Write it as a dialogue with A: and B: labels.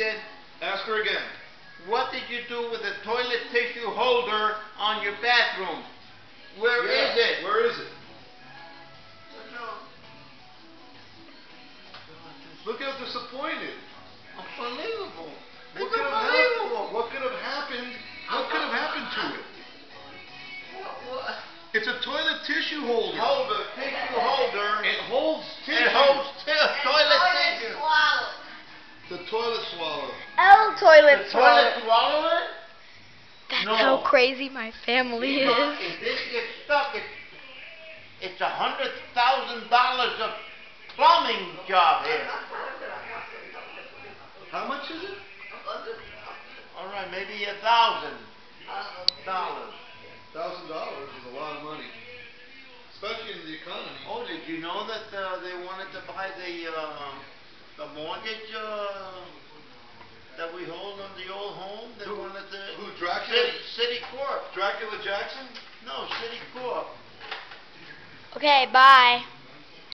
A: did.
B: Ask her again.
A: What did you do with the toilet tissue holder on your bathroom? Where is
B: Yeah,
A: it?
B: Where is it? Look how disappointed.
A: Unbelievable.
B: What
A: It's
B: could have happened? What could have happened? What could have happened to it?
A: What- what-
B: It's a toilet tissue holder.
A: Holder, tissue
B: the toilet swallow.
C: L toilet
A: The
C: swallow.
A: toilet swallower?
C: That's
A: No.
C: how crazy my family
A: You know,
C: is.
A: If this gets stuck, it's, it's a hundred thousand dollars of plumbing job here.
B: How much is it?
A: All right, maybe a thousand dollars.
B: Thousand dollars is a lot of money, especially in the economy.
A: Oh, did you know that uh, they wanted to buy the uh, the mortgage uh, that we hold on the old home? They
B: Who-
A: wanted to.
B: who, Dracula?
A: City, City Corp.
B: Dracula Jackson?
A: No, City Corp.
C: Okay, bye.